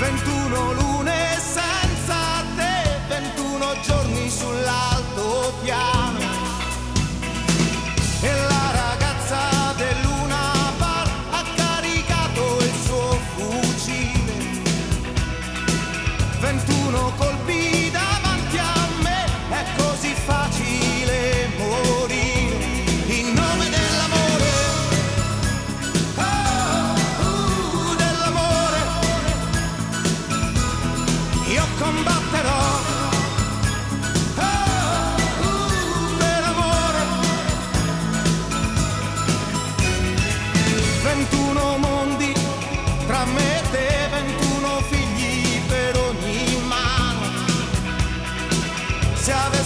21 luglio muchas.